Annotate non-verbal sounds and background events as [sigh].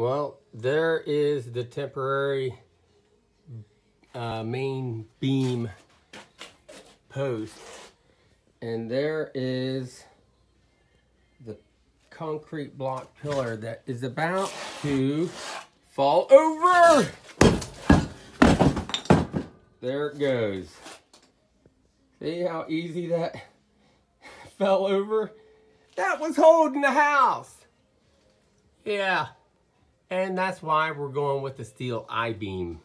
Well, there is the temporary uh, main beam post. And there is the concrete block pillar that is about to fall over. There it goes. See how easy that [laughs] fell over? That was holding the house. Yeah. And that's why we're going with the steel I-beam.